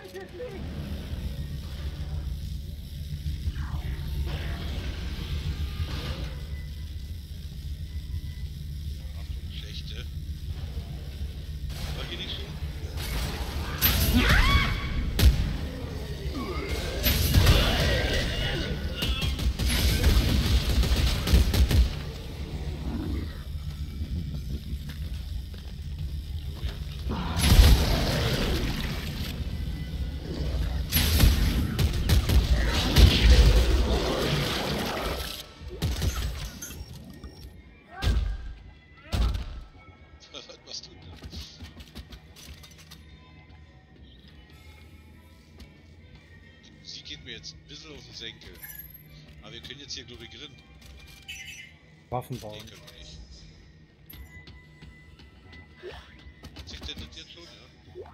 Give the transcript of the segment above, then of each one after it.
Why is it? Senkel. Aber wir können jetzt hier, glaube ich, grinnen. Waffen Nee, bauen. können wir nicht. Sieht der das jetzt schon, ja?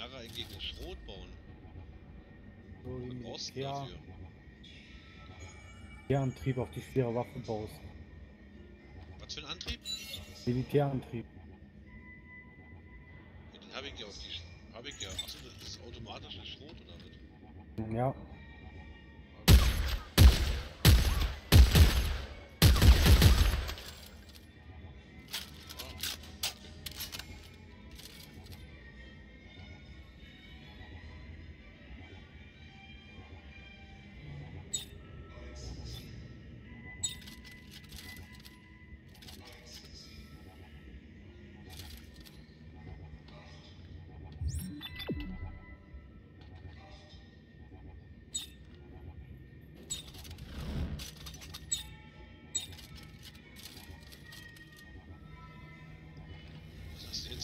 Knarre eigentlich einen Schrot bauen? So wie brauchst du dafür? Militärantrieb auf die schwere Waffe baust. Was für ein Antrieb? Militärantrieb. Ja, den habe ich ja auf die. Sch- Hab ich ja. Achso, das ist automatisches Schrot oder was? Ja,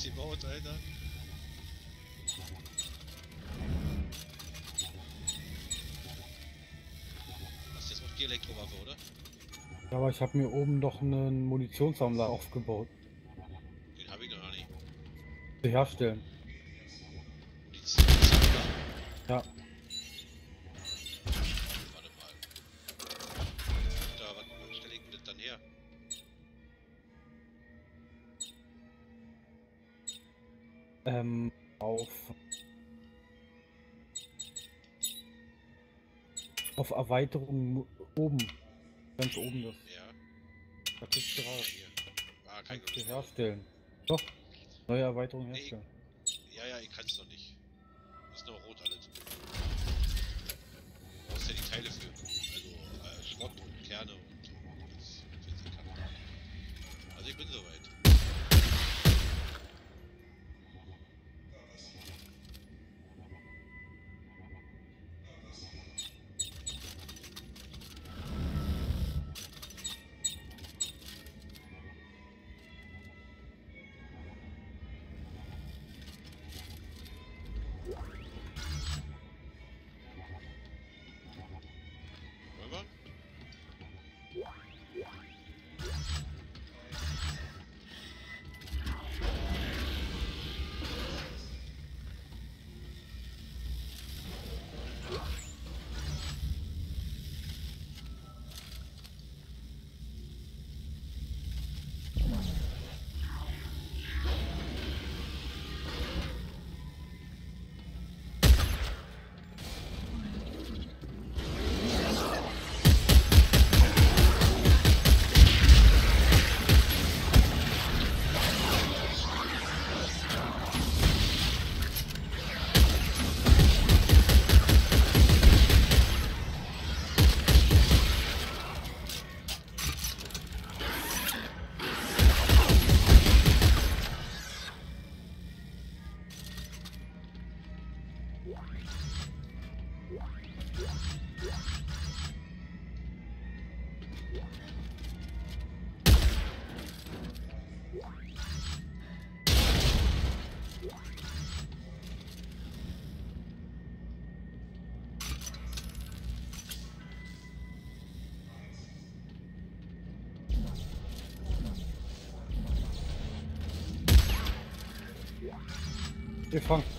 Was hast du jetzt gebaut, Alter? Elektrowaffe, oder? Ja, aber ich habe mir oben noch einen Munitionssammler aufgebaut. Den habe ich noch nicht. Herstellen. Die Sammler. Ja. Ähm, auf. Auf Erweiterung oben. Ganz oben das. Ja. Da klickst du rauf. hier. Ah, kein Kannst du herstellen. Doch. Neue Erweiterung Nee. herstellen. Ja, ja, ich kann es noch nicht. Ist noch rot alles. Du brauchst ja die Teile für. Also äh, Schrott und Kerne und so. Das kann. Also ich bin soweit. Wir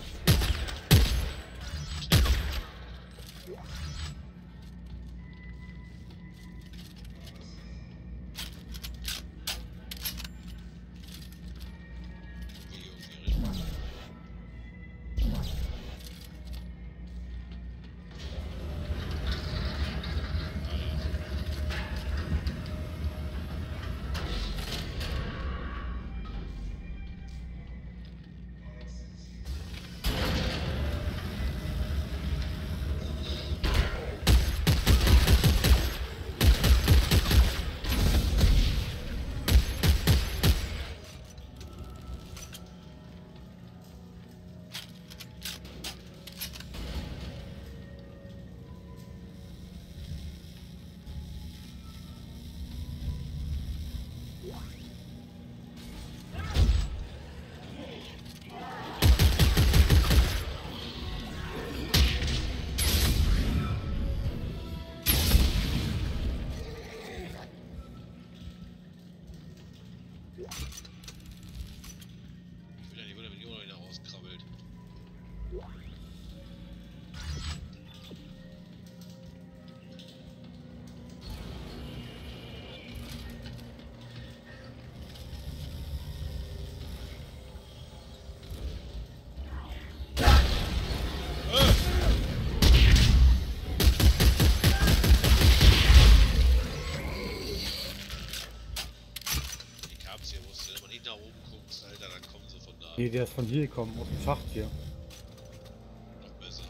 Ich Nee, der ist von hier gekommen, aus dem Schacht hier. Noch besser.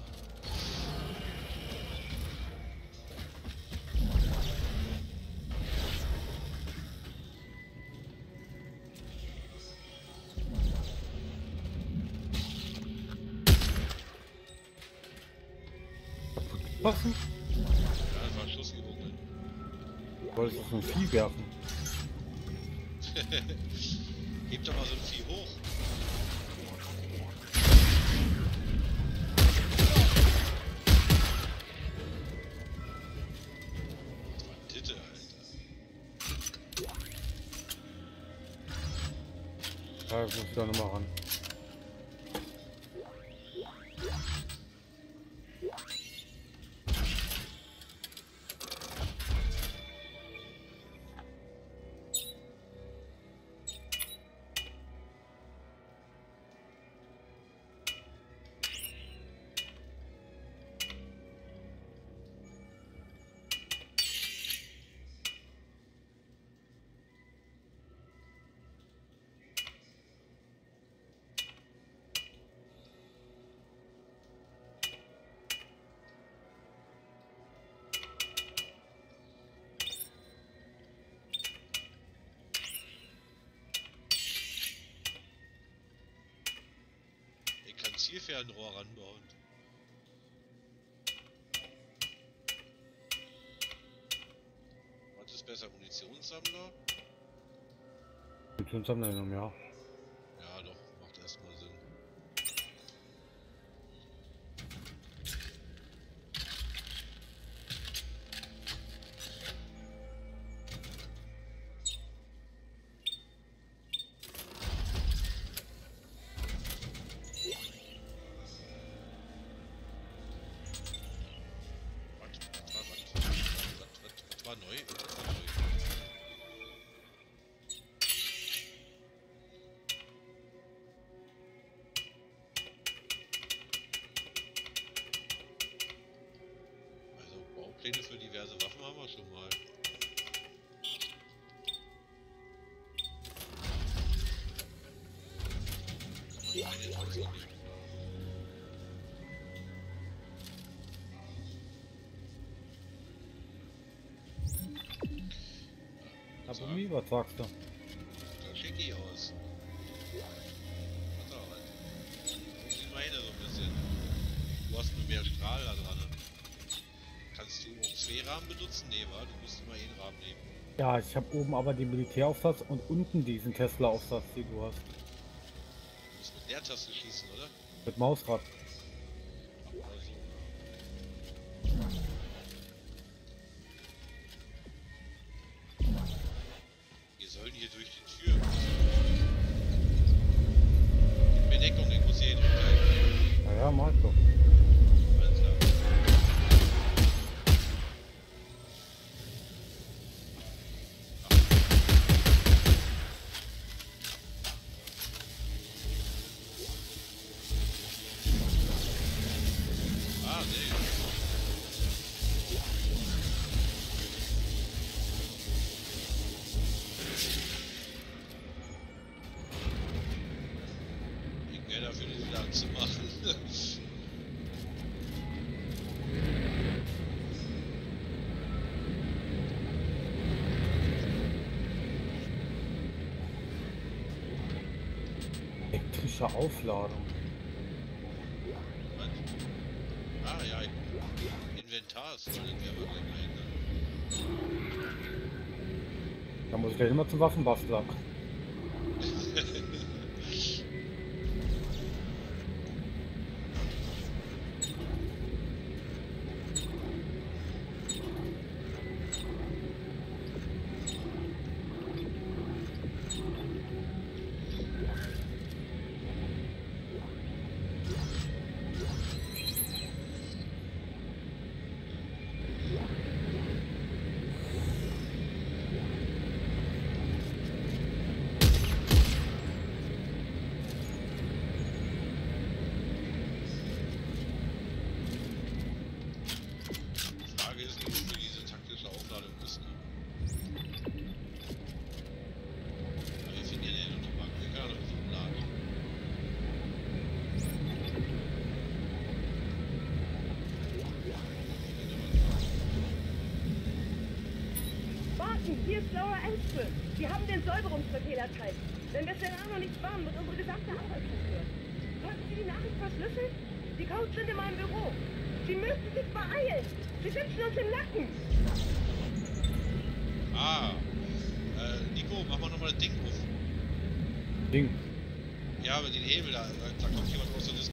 Passen? Ja, das war Schussübung. Ne? Wolltest du so ein Vieh werfen? Heb doch mal so ein Vieh hoch. Da nochmal ran. Zielfernrohr ranbauen. Was ist besser, Munitionssammler? Noch mehr. Ja, Baupläne für diverse Waffen haben wir schon mal. Kann man eine ausgeben. Aber wie, benutzen? Nee, wa? Du musst immer einen Rahmen nehmen. Ja, ich habe oben aber den Militäraufsatz und unten diesen Tesla-Aufsatz, den du hast. Du musst mit Leertaste schießen, oder? Mit Mausrad. Wir sollen hier durch die Tür. Gib mir Deckung, ich muss hier hin. Naja, mach ich doch. Elektrische Aufladung. Was? Ah, ja. Inventar ist voll, gleich ein. Da muss ich gleich immer zum Waffenbastler. Warten, hier ist Laura Engström. Wir haben den Säuberungsbefehl erteilt. Wenn wir Stellano nicht warnen, wird unsere gesamte Arbeit zerstört. Konnten Sie die Nachricht verschlüsseln? Die Codes sind in meinem Büro. Sie müssen sich beeilen. Sie sitzen uns im Nacken. Ah. Äh, Nico, mach mal nochmal das Ding auf. Ding. Ja, mit den Hebel da. Da kommt jemand aus der Dis